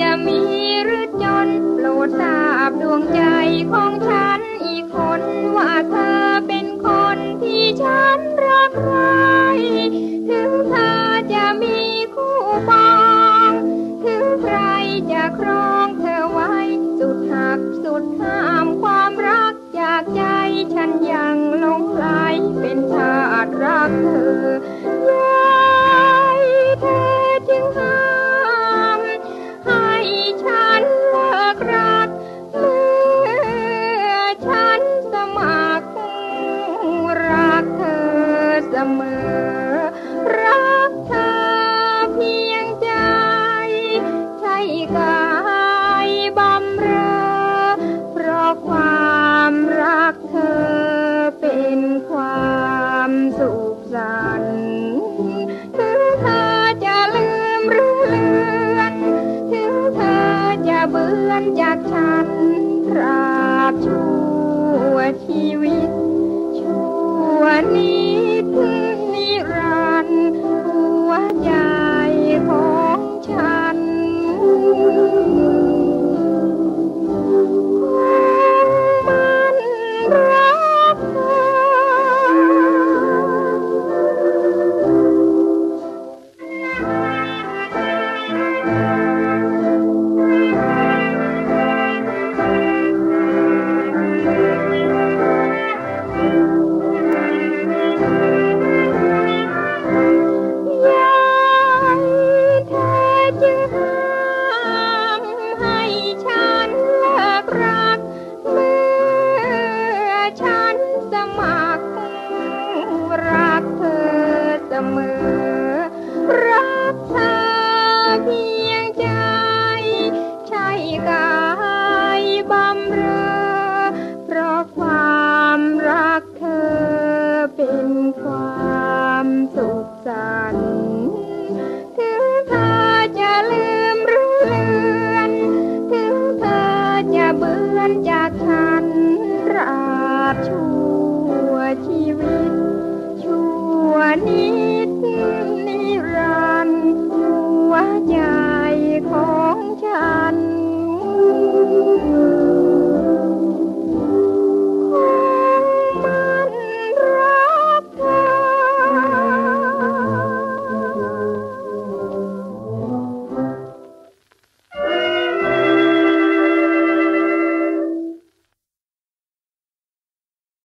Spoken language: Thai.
จะมีหรือจนโปรดทราบดวงใจของฉันอีกคนว่าเธอเป็นคนที่ฉันรักใครถึงเธอจะมีคู่ปอง ถึงใครจะครองเธอไว้ สุดหักสุดห้ามความรักจากใจฉันยังลง สุขสันต์ถึงเธอจะลืมหรือเลือนถึงเธอจะเบือนจากฉันตราบชั่ว มอ รักเธอ